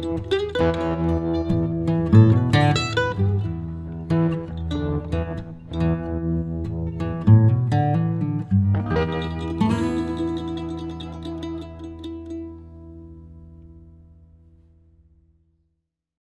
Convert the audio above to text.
Música